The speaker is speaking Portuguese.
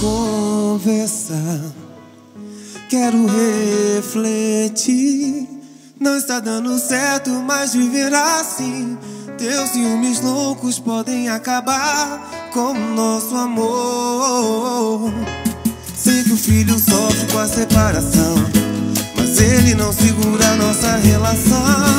conversar. Quero refletir. Não está dando certo mais viver assim. Teus ciúmes loucos podem acabar com nosso amor. Sei que o filho sofre com a separação, mas ele não segura nossa relação.